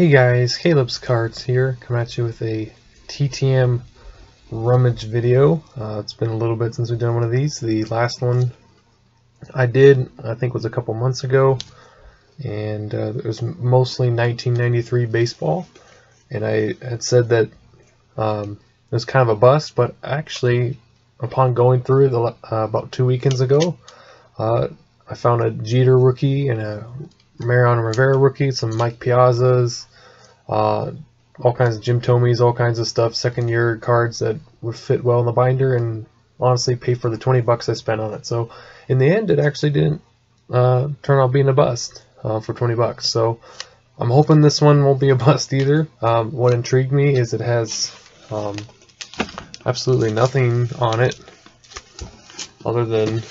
Hey guys, Caleb's Cards here, come at you with a TTM rummage video. Uh, it's been a little bit since we've done one of these. The last one I did, I think was a couple months ago, and uh, it was mostly 1993 baseball. And I had said that um, it was kind of a bust, but actually, upon going through it uh, about two weekends ago, uh, I found a Jeter rookie and a Mariano Rivera rookie, some Mike Piazzas, uh, all kinds of Jim Thomes, all kinds of stuff, second year cards that would fit well in the binder and honestly pay for the 20 bucks I spent on it. So in the end, it actually didn't uh, turn out being a bust uh, for 20 bucks. So I'm hoping this one won't be a bust either. Um, what intrigued me is it has um, absolutely nothing on it other than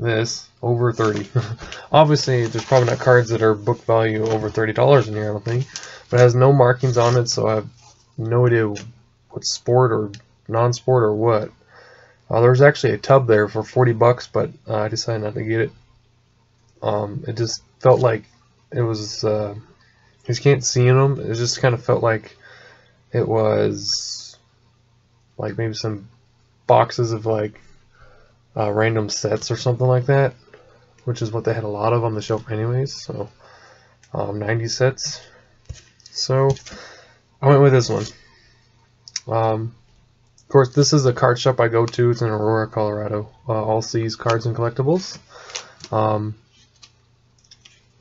this over 30 obviously there's probably not cards that are book value over $30 in here I don't think. But it has no markings on it so I have no idea what sport or non-sport or what. Uh, there's actually a tub there for 40 bucks but uh, I decided not to get it. Um, it just felt like it was uh, you just can't see in them it just kind of felt like it was like maybe some boxes of like uh, random sets or something like that, which is what they had a lot of on the shelf anyways, so um, 90 sets. So I went with this one. Um, of course, this is a card shop I go to. It's in Aurora, Colorado. Uh, All Seas Cards and Collectibles. Um,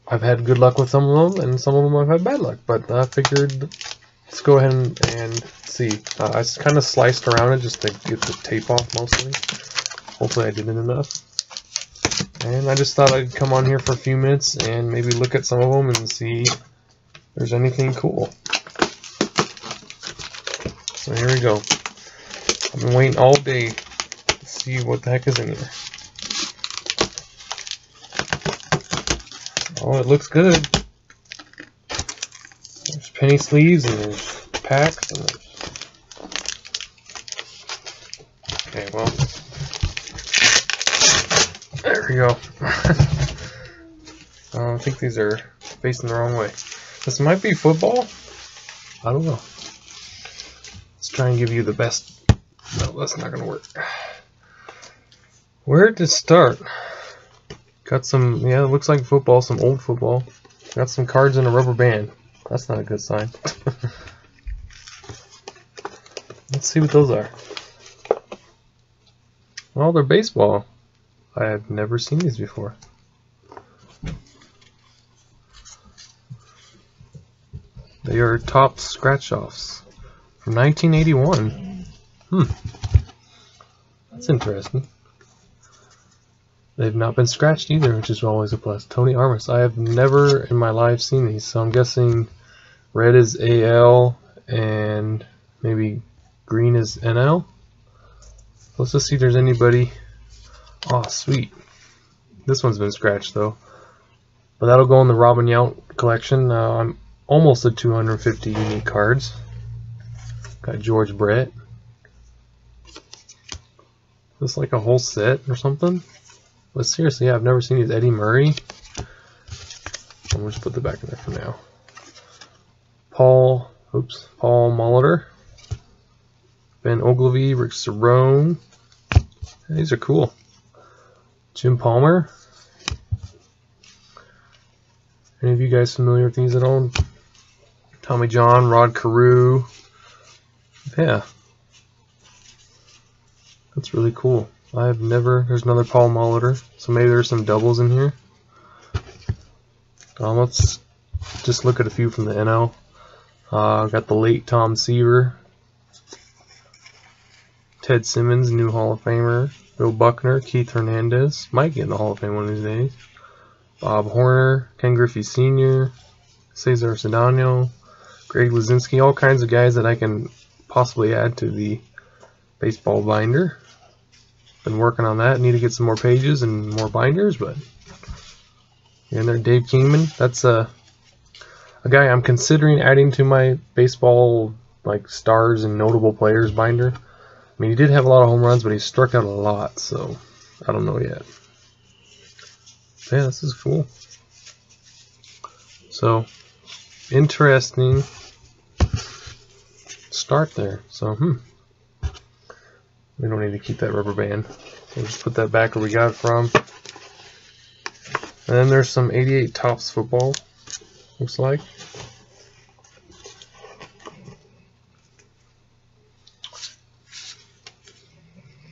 I've had good luck with some of them, and some of them I've had bad luck, but I figured let's go ahead and, and see. Uh, I kind of sliced around it just to get the tape off mostly. Hopefully I didn't enough. And I just thought I'd come on here for a few minutes and maybe look at some of them and see if there's anything cool. So here we go. I've been waiting all day to see what the heck is in here. Oh, it looks good. There's penny sleeves and there's packs and there's... Okay, well, we go. I think these are facing the wrong way. This might be football. I don't know. Let's try and give you the best. No, that's not going to work. Where to start? Got some, yeah, it looks like football, some old football. Got some cards in a rubber band. That's not a good sign. Let's see what those are. Well, they're baseball. I have never seen these before. They are top scratch-offs from 1981. Hmm. That's interesting. They've not been scratched either, which is always a plus. Tony Armas. I have never in my life seen these, so I'm guessing red is AL and maybe green is NL. Let's just see if there's anybody Oh, sweet. This one's been scratched, though. But that'll go in the Robin Yount collection. Uh, I'm almost at 250 unique cards. Got George Brett. This like a whole set or something? But seriously, I've never seen these. Eddie Murray. I'm just put the back in there for now. Paul, oops, Paul Molitor. Ben Oglivie, Rick Cerone. These are cool. Jim Palmer. Any of you guys familiar with these at all? Tommy John, Rod Carew. Yeah. That's really cool. I have never, there's another Paul Molitor, so maybe there's some doubles in here. Um, let's just look at a few from the NL. Uh, got the late Tom Seaver. Ted Simmons, new Hall of Famer. Bill Buckner, Keith Hernandez, might get in the Hall of Fame one of these days. Bob Horner, Ken Griffey Sr., Cesar Cedeno, Greg Luzinski, all kinds of guys that I can possibly add to the baseball binder. Been working on that. Need to get some more pages and more binders, but and there, Dave Kingman. That's a a guy I'm considering adding to my baseball like stars and notable players binder. I mean, he did have a lot of home runs, but he struck out a lot, so I don't know yet. Yeah, this is cool. So, interesting start there. So, hmm. We don't need to keep that rubber band. So just put that back where we got it from. And then there's some 88 Topps football, looks like.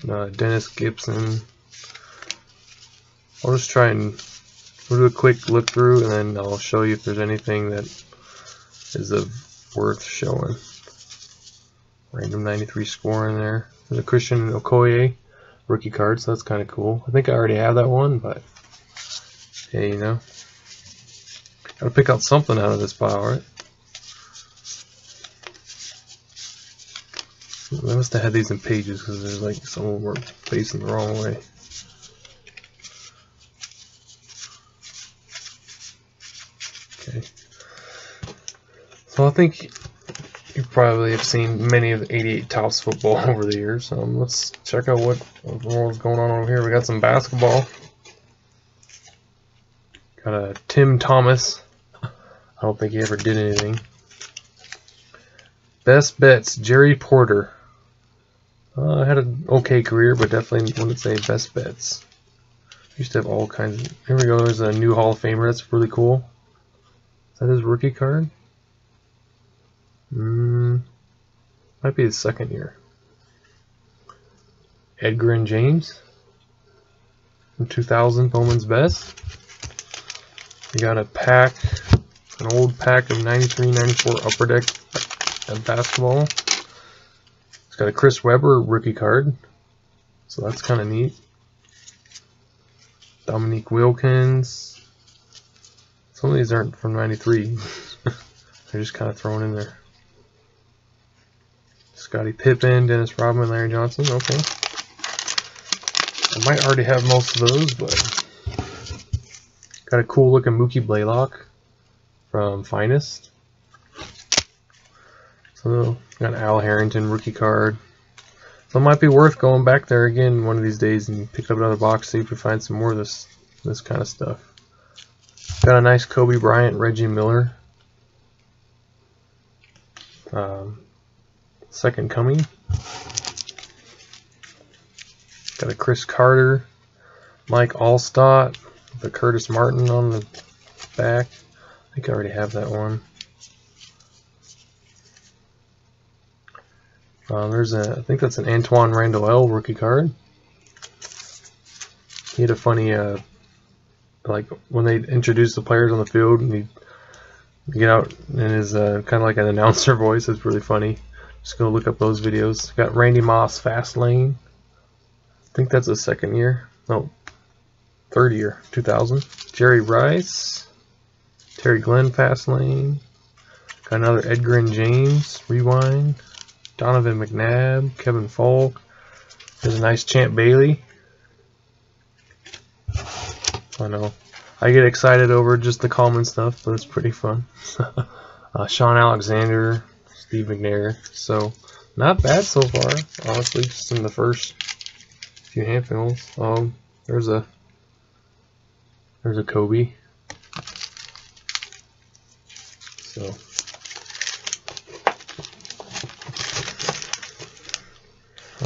Uh, Dennis Gibson. I'll just try and do a quick look through and then I'll show you if there's anything that is of worth showing. Random 93 score in there. There's a Christian Okoye rookie card, so that's kind of cool. I think I already have that one, but hey, you know. Gotta pick out something out of this pile, right? I must have had these in pages because there's like some of them were facing the wrong way. Okay. So I think you probably have seen many of the 88 Topps football over the years. Um, let's check out what, what's going on over here. We got some basketball. Got a Tim Thomas. I don't think he ever did anything. Best bets, Jerry Porter. Uh, had an okay career, but definitely wouldn't say best bets. Used to have all kinds of. Here we go. There's a new Hall of Famer. That's really cool. Is that his rookie card? Mm, might be his second year. Edgerrin James. From 2000, Bowman's Best. We got a pack, an old pack of 93, 94 Upper Deck basketball. It's got a Chris Webber rookie card. So that's kind of neat. Dominique Wilkins. Some of these aren't from 93. They're just kind of thrown in there. Scottie Pippen, Dennis Rodman, Larry Johnson. Okay. I might already have most of those, but got a cool looking Mookie Blaylock from Finest. So got an Al Harrington rookie card. So it might be worth going back there again one of these days and pick up another box, see if we find some more of this this kind of stuff. Got a nice Kobe Bryant, Reggie Miller. Um, Second Coming. Got a Cris Carter, Mike Alstott, the Curtis Martin on the back. I think I already have that one. Uh, there's a, I think that's an Antwaan Randle El rookie card. He had a funny, uh, like when they introduced the players on the field, and he get out in his uh, kind of like an announcer voice. It's really funny. Just go look up those videos. Got Randy Moss Fast Lane. I think that's the second year. No, third year, 2000. Jerry Rice. Terry Glenn Fast Lane. Got another Edgerrin James Rewind. Donovan McNabb. Kevin Faulk. There's a nice Champ Bailey. I know. I get excited over just the common stuff, but it's pretty fun. uh, Shaun Alexander, Steve McNair. So, not bad so far, honestly, just in the first few handfuls. Um, there's a there's a Kobe. So.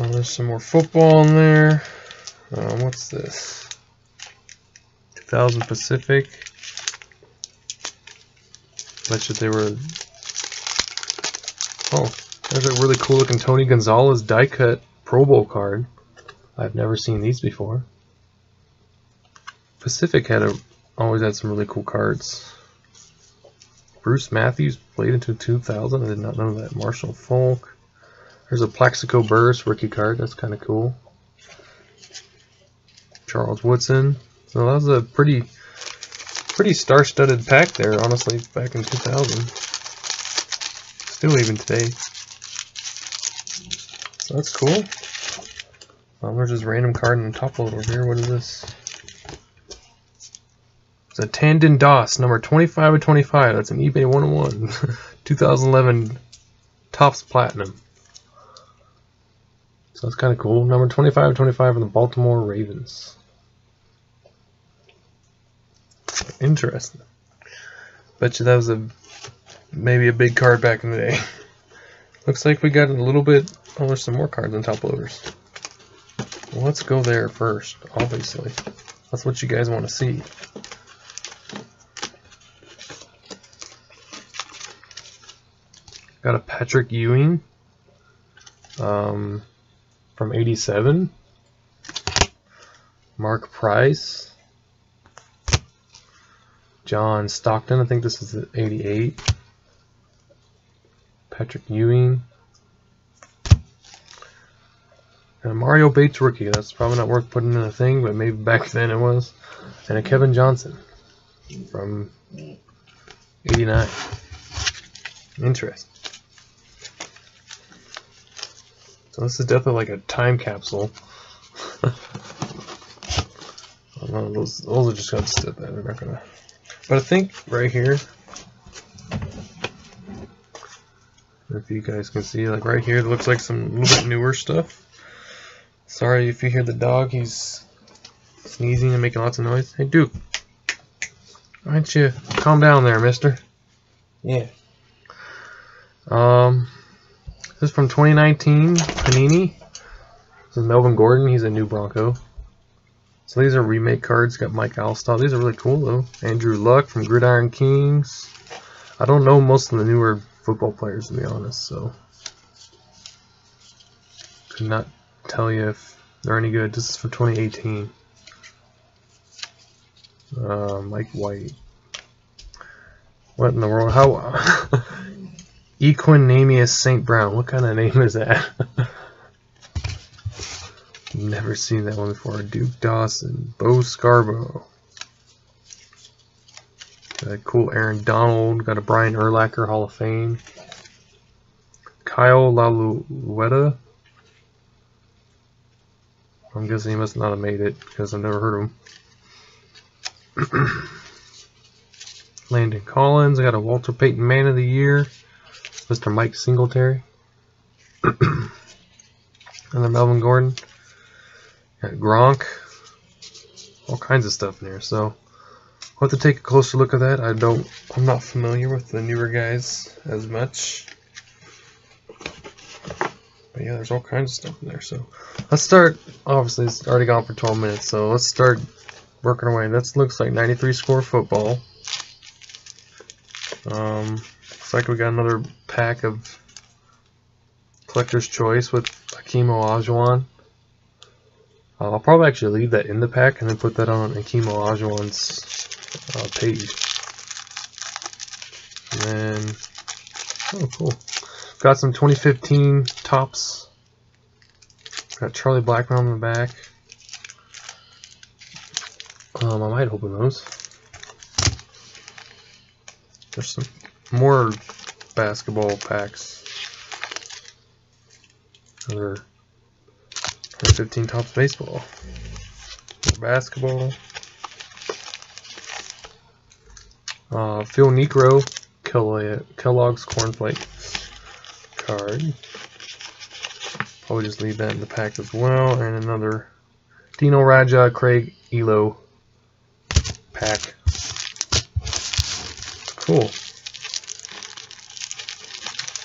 Oh, there's some more football in there. Um, what's this? 2000 Pacific. Bet they were. Oh, there's a really cool looking Tony Gonzalez die cut Pro Bowl card. I've never seen these before. Pacific had a always had some really cool cards. Bruce Matthews played into 2000. I did not know that. Marshall Faulk. There's a Plaxico Burress rookie card. That's kind of cool. Charles Woodson. So that was a pretty, pretty star-studded pack there, honestly, back in 2000. Still even today. So that's cool. Um, there's this random card in the top over here. What is this? It's a Tandon Doss, number 25 of 25. That's an eBay 101. 2011 Topps Platinum. So that's kind of cool. Number 25 of 25 of the Baltimore Ravens. Interesting. Bet you that was a maybe a big card back in the day. Looks like we got a little bit. Oh, there's some more cards on top loaders. Well, let's go there first, obviously. That's what you guys want to see. Got a Patrick Ewing um, from 87. Mark Price. John Stockton, I think this is 88. Patrick Ewing. And Mario Bates rookie. That's probably not worth putting in a thing, but maybe back then it was. And a Kevin Johnson from 89. Interesting. So this is definitely like a time capsule. oh, those, those are just gonna sit there. They're not gonna. But I think right here, if you guys can see, like right here, it looks like some little bit newer stuff. Sorry if you hear the dog. He's sneezing and making lots of noise. Hey, Duke. Why don't you calm down there, mister? Yeah. Um, this is from 2019, Panini. This is Melvin Gordon. He's a new Bronco. So these are remake cards. Got Mike Alstott. These are really cool, though. Andrew Luck from Gridiron Kings. I don't know most of the newer football players, to be honest, so... Could not tell you if they're any good. This is from 2018. Uh, Mike White. What in the world? How? Equanimeous St. Brown. What kind of name is that? Never seen that one before. Duke Dawson. Bo Scarborough. Got a cool Aaron Donald. Got a Brian Urlacher Hall of Fame. Kyle Lauletta. I'm guessing he must not have made it because I've never heard of him. Landon Collins. I got a Walter Payton Man of the Year. Mr. Mike Singletary. and then Melvin Gordon. Got Gronk. All kinds of stuff in there. So I'll have to take a closer look at that. I don't I'm not familiar with the newer guys as much. But yeah, there's all kinds of stuff in there. So let's start. Obviously, it's already gone for 12 minutes. So let's start working away. That looks like 93 score football. Um, looks like we got another pack of Collector's Choice with Akeem Olajuwon. Uh, I'll probably actually leave that in the pack and then put that on Akeem Olajuwon's uh, page. And then, oh cool. Got some 2015 Topps. Got Charlie Blackmon on the back. Um, I might open those. There's some more basketball packs. Another 2015 Topps Baseball. More basketball. Uh, Phil Niekro, Kellogg's Cornflake card. Probably just leave that in the pack as well. And another Dino Radja, Craig Ehlo pack. Cool.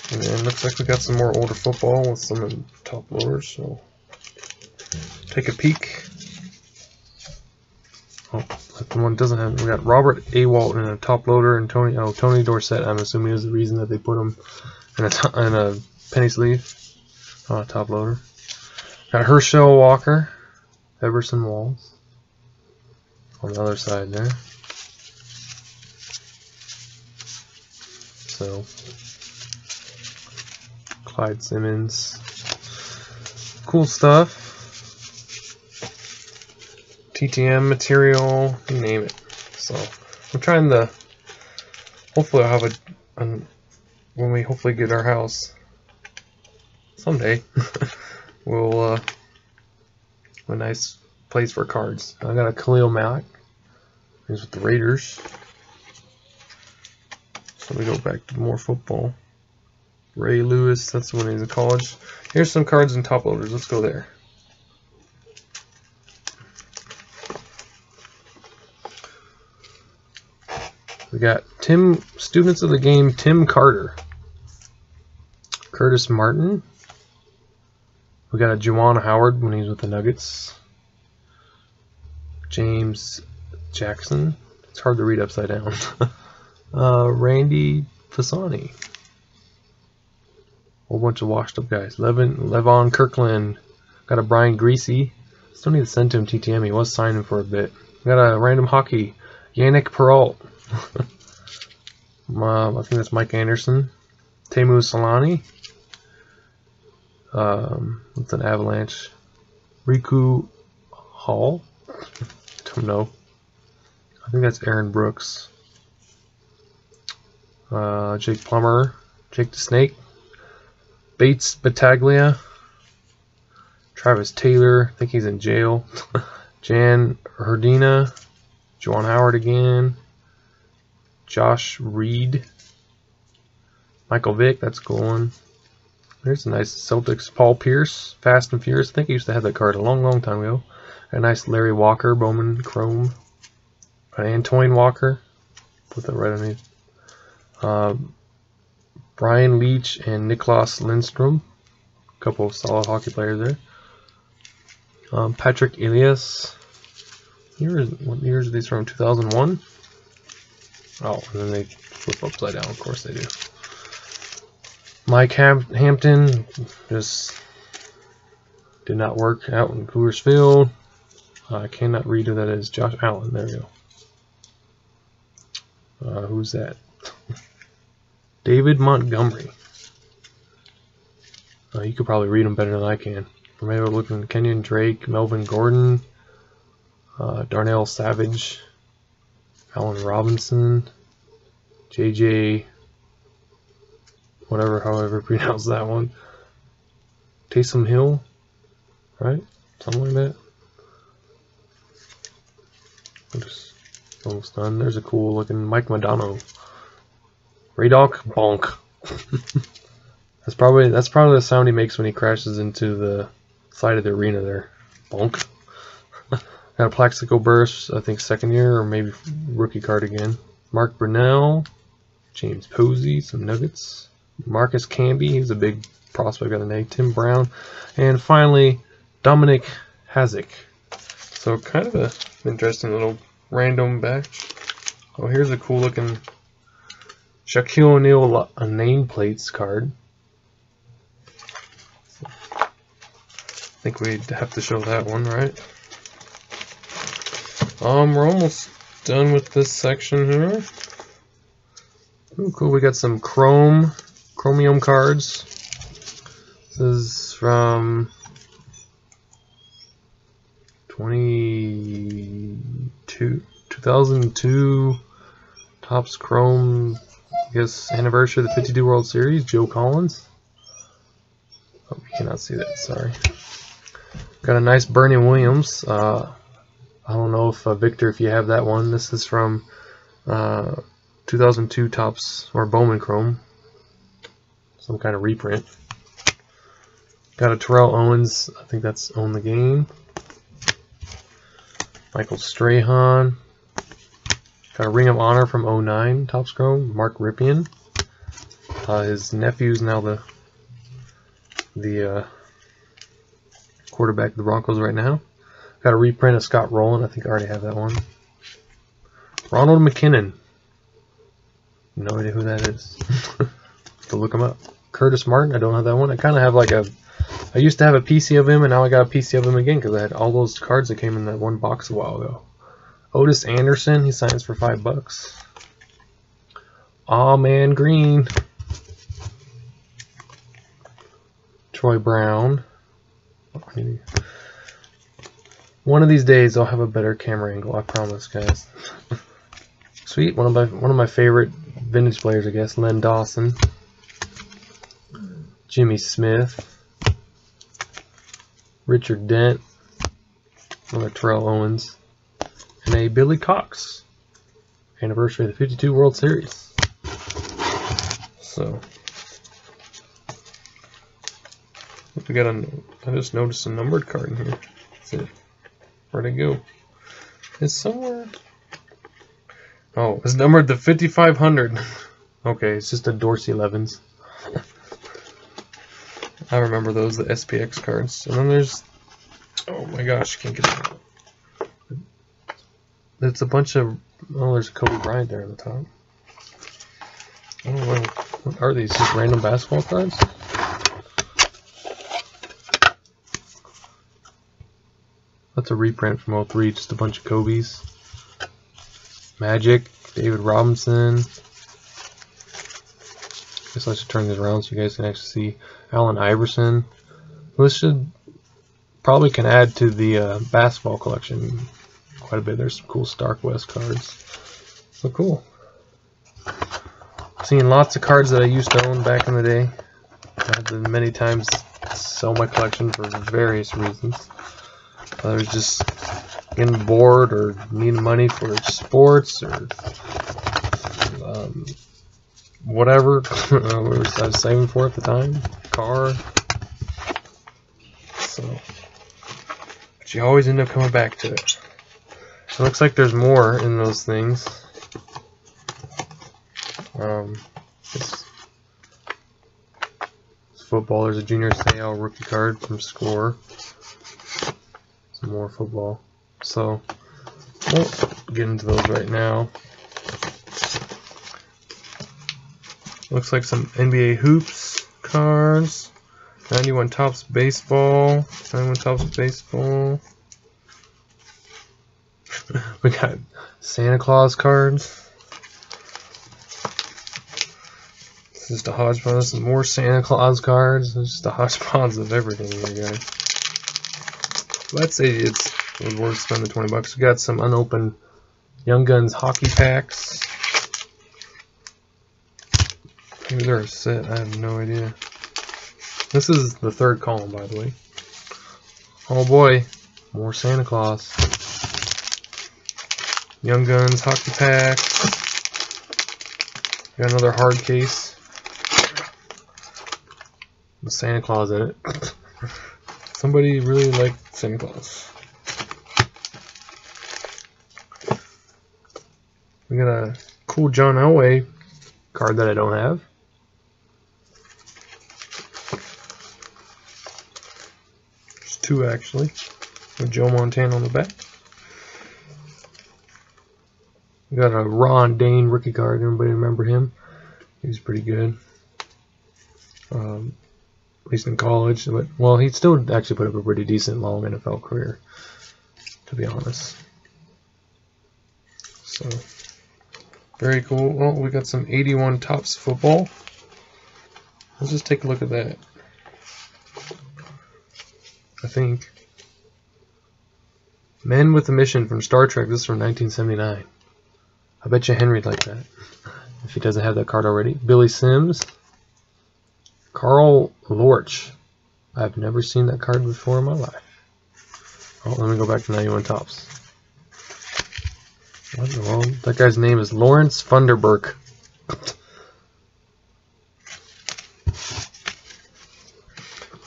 And then looks like we got some more older football with some top loaders, so take a peek. Oh, the one doesn't have. We got Robert Awalt in a top loader and Tony. Oh, Tony Dorsett. I'm assuming is the reason that they put him in a, in a penny sleeve on a top loader. Got Herschel Walker, Everson Walls on the other side there. So, Clyde Simmons. Cool stuff. TTM material, you name it. So, I'm trying to, hopefully I'll have a, a when we hopefully get our house someday, we'll uh, a nice place for cards. I got a Khalil Mack. He's with the Raiders. So we go back to more football. Ray Lewis, that's when he's in college. Here's some cards and top loaders. Let's go there. We got Tim, students of the game, Tim Carter. Curtis Martin. We got a Juwan Howard when he's with the Nuggets. James Jackson. It's hard to read upside down. uh, Randy Fasani. Whole bunch of washed up guys. Levin, Levon Kirkland. Got a Brian Griese. Still need to send him TTM. He was signing for a bit. Got a random hockey. Yanic Perreault. um, I think that's Mike Anderson. Teemu Selanne. Um, what's an avalanche? Riku Hahl. Don't know. I think that's Aaron Brooks. Uh, Jake Plummer. Jake the Snake. Bates Battaglia. Travis Taylor. I think he's in jail. Jan Hrdina. Juwan Howard again. Josh Reed. Michael Vick, that's a cool one. There's a nice Celtics. Paul Pierce, Fast and Furious. I think he used to have that card a long, long time ago. A nice Larry Walker, Bowman Chrome. Antoine Walker. Put that right underneath. Brian Leetch and Nicklas Lidstrom. A couple of solid hockey players there. Um, Patrick Elias. Years, what years are these from? 2001? Oh, and then they flip upside down. Of course they do. Mike Ham Hampton just did not work out in Coors Field. Uh, I cannot read who that is. Josh Allen. There we go. Uh, who's that? David Montgomery. Uh, you could probably read them better than I can. We're looking Kenyan Drake, Melvin Gordon, uh, Darnell Savage, Allen Robinson, JJ, whatever, however pronounce that one, Taysom Hill, right? Something like that. I'm just almost done. There's a cool looking Mike Modano. Radek Bonk. that's probably that's probably the sound he makes when he crashes into the side of the arena there. Bonk. Got a Plaxico Burress, I think second year or maybe rookie card again. Mark Brunell, James Posey, some Nuggets. Marcus Camby, he's a big prospect of the name. Tim Brown. And finally, Dominik Hasek. So kind of a interesting little random batch. Oh, here's a cool looking Shaquille O'Neal a nameplates card. I think we'd have to show that one, right? Um, we're almost done with this section here. Ooh, cool. We got some chrome, chromium cards. This is from 22, 2002 Topps Chrome, Guess, anniversary of the 52 World Series, Joe Collins. Oh, you cannot see that, sorry. Got a nice Bernie Williams. Uh, I don't know if uh, Victor, if you have that one. This is from uh, 2002 Topps or Bowman Chrome, some kind of reprint. Got a Terrell Owens. I think that's own the game. Michael Strahan. A Ring of Honor from 09 Topps Chrome. Mark Rypien. Uh, his nephew's now the the uh, quarterback of the Broncos right now. Got a reprint of Scott Rolen. I think I already have that one. Ronald McKinnon. No idea who that is. to look him up. Curtis Martin. I don't have that one. I kind of have like a. I used to have a PC of him, and now I got a PC of him again because I had all those cards that came in that one box a while ago. Ottis Anderson. He signs for five bucks. Ahman Green. Troy Brown. One of these days I'll have a better camera angle, I promise, guys. Sweet, one of my one of my favorite vintage players, I guess, Len Dawson, Jimmy Smith, Richard Dent, another Terrell Owens, and a Billy Cox. Anniversary of the 52 World Series. So, we got a. I just noticed a numbered card in here. That's it. Where'd it go? It's somewhere. Oh, it's numbered the 5500. okay, it's just a Dorsey 11s. I remember those, the SPX cards. And then there's, oh my gosh, can't get it. It's a bunch of, oh, there's a Kobe Bryant there at the top. I don't know, what are these, just random basketball cards? That's a reprint from all 03, just a bunch of Kobe's. Magic, David Robinson. Guess I should turn this around so you guys can actually see Allen Iverson. This should probably can add to the uh, basketball collection quite a bit. There's some cool Stark West cards. So cool. Seeing lots of cards that I used to own back in the day. I've been many times sell my collection for various reasons. Others just getting bored or needing money for sports or um, whatever I was saving for at the time. Car. So, but you always end up coming back to it. Looks like there's more in those things. Um, this, this football, there's a Junior Seau rookie card from Score. Some more football. So, won't get into those right now. Looks like some NBA hoops cards. 91 Topps baseball. 91 Topps baseball. We got Santa Claus cards. This is a hodgepodge. Some more Santa Claus cards. Just a hodgepodge of everything here, guys. Let's say it's worth spending 20 bucks. We got some unopened Young Guns hockey packs. Maybe they're a set. I have no idea. This is the third column, by the way. Oh boy, more Santa Claus. Young Guns hockey pack. Got another hard case. With Santa Claus in it. Somebody really liked Santa Claus. We got a cool John Elway card that I don't have. There's two actually, with Joe Montana on the back. We got a Ron Dayne rookie card. Anybody remember him? He's pretty good. Um, at least in college. But well, he still actually put up a pretty decent long NFL career, to be honest. So very cool. Well, we got some 81 Topps football. Let's just take a look at that. I think. Men with a Mission from Star Trek. This is from 1979. I bet you Henry'd like that. If he doesn't have that card already. Billy Sims. Carl Lorch. I've never seen that card before in my life. Oh, let me go back to 91 Topps. What in the world? That guy's name is Lawrence Funderburke.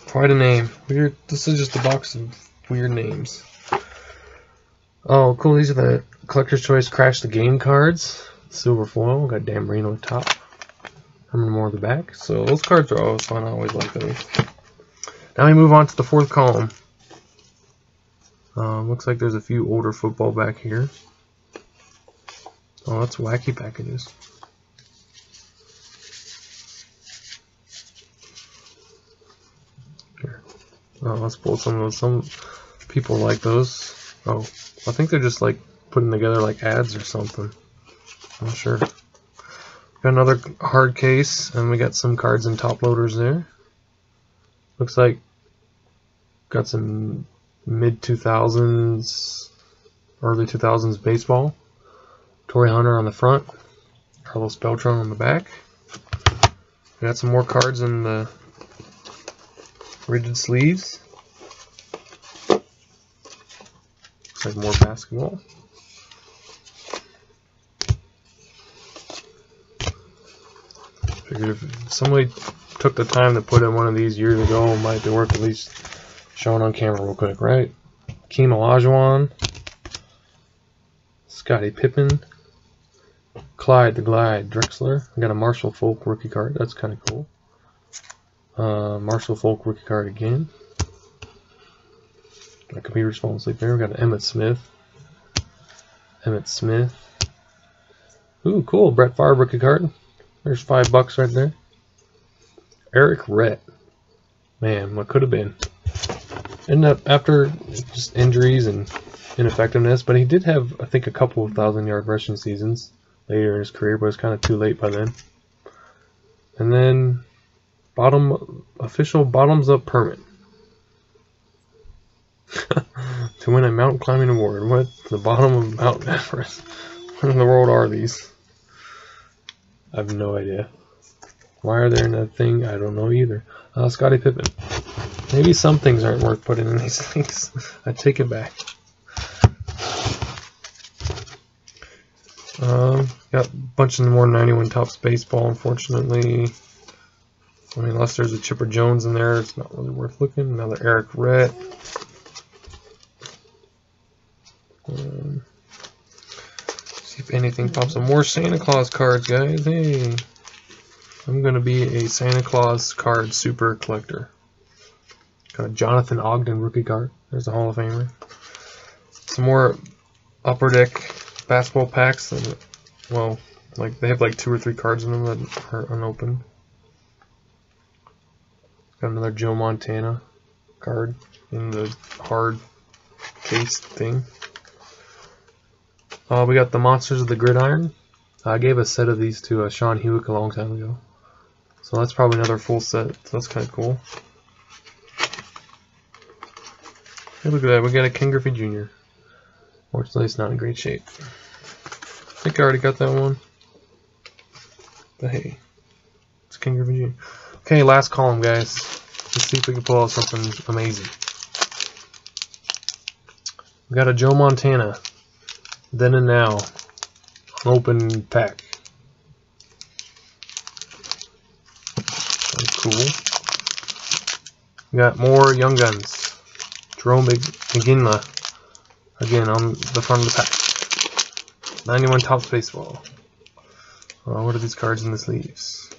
Quite a name. Weird. This is just a box of weird names. Oh, cool. These are the Collector's Choice Crash the Game cards. Silver foil. Got Dan Marino top. How many more on the back? So those cards are always fun. I always like those. Now we move on to the fourth column. Um, looks like there's a few older football back here. Oh, that's wacky packages. Here. Oh, let's pull some of those. Some people like those. Oh, I think they're just like putting together like ads or something. I'm not sure. Got another hard case, and we got some cards and top loaders there. Looks like got some mid 2000s, early 2000s baseball. Torii Hunter on the front, Carlos Beltran on the back. We got some more cards in the rigid sleeves. Looks like more basketball. Figured if somebody took the time to put in one of these years ago, it might be worth at least showing on camera real quick, right? Keem Olajuwon, Scottie Pippen, Clyde the Glide Drexler. I got a Marshall Faulk rookie card. That's kind of cool. Uh, Marshall Faulk rookie card again. My computer's falling asleep there. We got an Emmitt Smith. Emmitt Smith. Ooh, cool. Brett Favre rookie card. There's five bucks right there. Eric Rhett. Man, what could have been. Ended up after just injuries and ineffectiveness, but he did have, I think, a couple of thousand yard rushing seasons later in his career, but it was kind of too late by then. And then bottom official bottoms up permit to win a mountain climbing award. What the bottom of Mount Everest? What in the world are these? I have no idea. Why are they in that thing? I don't know either. Uh, Scottie Pippen. Maybe some things aren't worth putting in these things. I take it back. Um, got a bunch of more 91 Topps baseball, unfortunately. I mean, unless there's a Chipper Jones in there, it's not really worth looking. Another Eric Rhett. Um, see if anything pops up. More Santa Claus cards, guys. Hey, I'm going to be a Santa Claus card super collector. Got a Jonathan Ogden rookie card. There's a Hall of Famer. Some more Upper Deck basketball packs. That, well, like they have like two or three cards in them that are unopened. Got another Joe Montana card in the hard case thing. Uh, we got the Monsters of the Gridiron. I gave a set of these to uh, Sean Hewitt a long time ago. So that's probably another full set. So that's kind of cool. Hey, look at that. We got a Ken Griffey Jr. Fortunately, it's not in great shape. I think I already got that one. But hey, it's Ken Griffey Jr. Okay, last column, guys. Let's see if we can pull out something amazing. We got a Joe Montana. Then and now. Open pack. That's cool. Got more Young Guns. Jerome McGinley. Again, on the front of the pack. 91 Topps Baseball. Uh, what are these cards in the sleeves?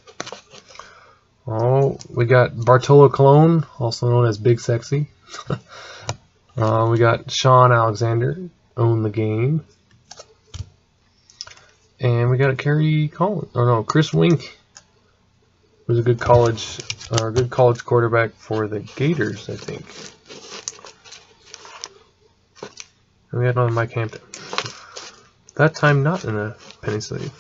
Oh, we got Bartolo Colon, also known as Big Sexy. uh, we got Shaun Alexander, Own the Game. And we got a Kerry Collins, Oh no, Chris Wink. Was a good college, or a good college quarterback for the Gators, I think. And we had another Mike Hampton. That time not in a penny sleeve.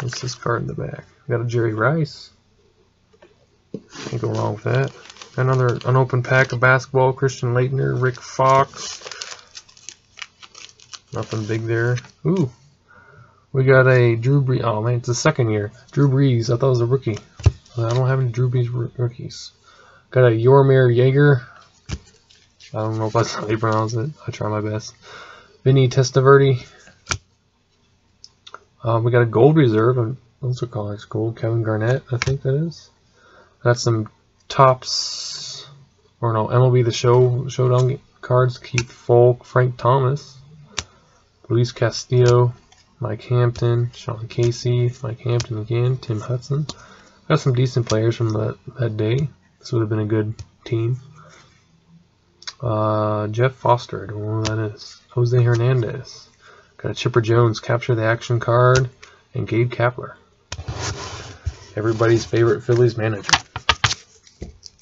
What's this card in the back? We got a Jerry Rice. Can't go wrong with that. Another unopened pack of basketball. Christian Laettner, Rick Fox, Nothing big there. Ooh. We got a Drew Brees. Oh man, it's the second year. Drew Brees. I thought it was a rookie. I don't have any Drew Brees rookies. Got a Yormir Jaeger. I don't know if that's how you pronounce it. I try my best. Vinny Testaverde. Um, we got a gold reserve. And those are colors gold. Kevin Garnett, I think that is. Got some Topps or no, MLB The Show Showdown cards. Keith Foulke, Frank Thomas. Luis Castillo, Mike Hampton, Sean Casey, Mike Hampton again, Tim Hudson. Got some decent players from that, that day. This would have been a good team. Uh, Jeff Foster, I don't know who that is. Jose Hernandez. Got a Chipper Jones, Capture the Action card, and Gabe Kapler. Everybody's favorite Phillies manager.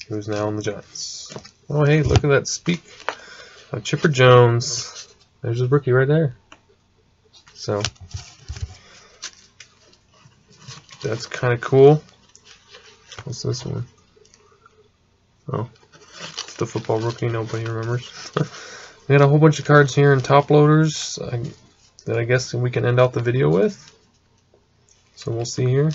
Who's now on the Giants. Oh, hey, look at that speak. Uh, Chipper Jones. There's his rookie right there. So that's kind of cool. What's this one? Oh, it's the football rookie. Nobody remembers. we got a whole bunch of cards here in top loaders that I guess we can end out the video with. So we'll see here.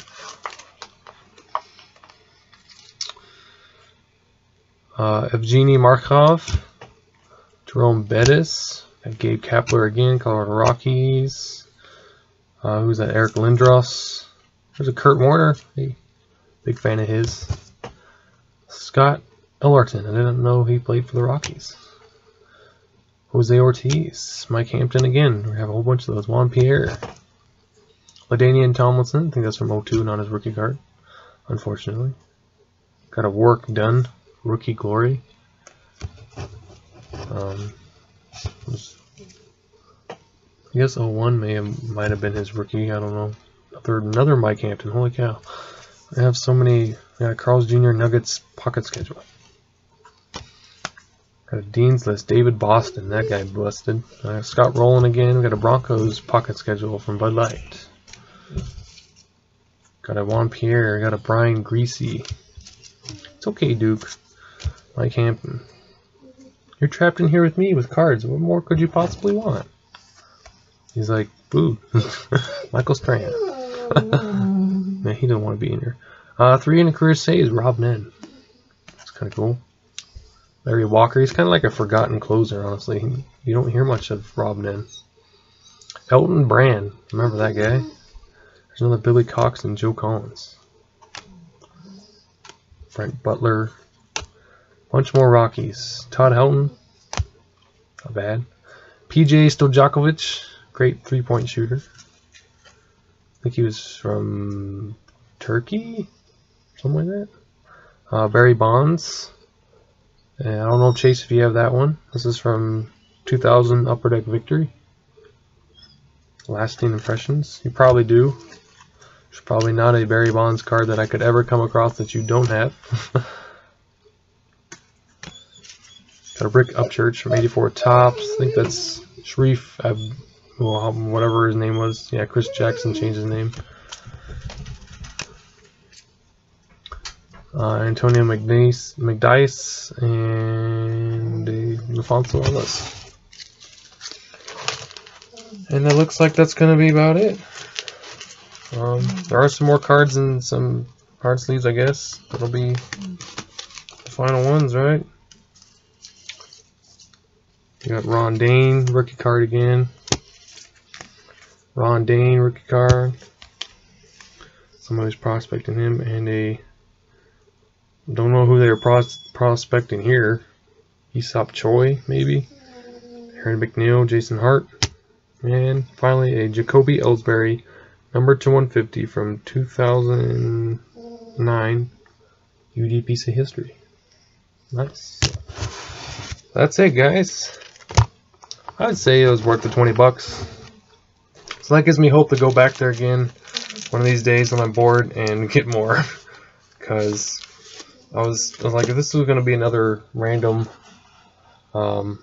Uh, Evgeny Markov, Jerome Bettis, Gabe Kapler again, Colorado Rockies. Uh, who's that? Eric Lindros. There's a Kurt Warner. Hey, big fan of his. Scott Elarton. I didn't know he played for the Rockies. Jose Ortiz, Mike Hampton again. We have a whole bunch of those. Juan Pierre. LaDainian Tomlinson. I think that's from 02, not his rookie card. Unfortunately. Got a work done. Rookie glory. Um, I guess 01 may have might have been his rookie. I don't know. Another another Mike Hampton. Holy cow! I have so many. Yeah, Carl's Jr. Nuggets pocket schedule. Got a Dean's list. David Boston. That guy busted. Uh, Scott Rolen again. We got a Broncos pocket schedule from Bud Light. Got a Juan Pierre. Got a Brian Griese. It's okay, Duke. Mike Hampton. You're trapped in here with me with cards. What more could you possibly want? He's like, boo. Michael Strahan. Man, he didn't want to be in here. Uh, three in a career saves, Rob Nen. That's kind of cool. Larry Walker, he's kind of like a forgotten closer, honestly. You don't hear much of Rob Nen. Elton Brand, remember that guy? There's another Billy Cox and Joe Collins. Frank Butler. Bunch more Rockies. Todd Helton. Not bad. Peja Stojakovic. Great three-point shooter. I think he was from Turkey? Something like that. Uh, Barry Bonds. And I don't know, Chase, if you have that one. This is from 2000 Upper Deck Victory. Lasting impressions. You probably do. There's probably not a Barry Bonds card that I could ever come across that you don't have. Got a Rick Upchurch from 84 Topps. I think that's Sharif Ab well, whatever his name was. Yeah, Chris Jackson changed his name. Uh, Antonio McDyess, McDyess and uh, LaPhonso Ellis. And it looks like that's going to be about it. Um, there are some more cards and some card sleeves, I guess. That'll be the final ones, right? You got Ron Dayne, rookie card again. Ron Dayne rookie card. Somebody's prospecting him and a don't know who they're pros prospecting here. Hee-Seop Choi, maybe. Aaron McNeil, Jason Hart. And finally a Jacoby Ellsbury, number to 150 from 2009 UD piece of history. Nice. That's it, guys. I'd say it was worth the 20 bucks. So that gives me hope to go back there again one of these days when I'm bored and get more. Because I was, I was like, if this was going to be another random um,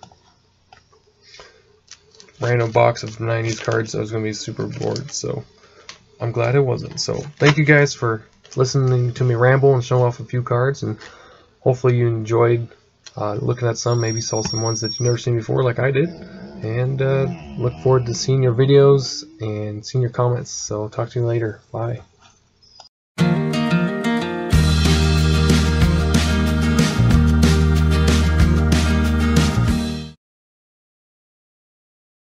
random box of 90s cards, I was going to be super bored. So I'm glad it wasn't. So thank you guys for listening to me ramble and show off a few cards. And hopefully you enjoyed uh, looking at some, maybe saw some ones that you've never seen before like I did and uh, look forward to seeing your videos and seeing your comments. So talk to you later. Bye.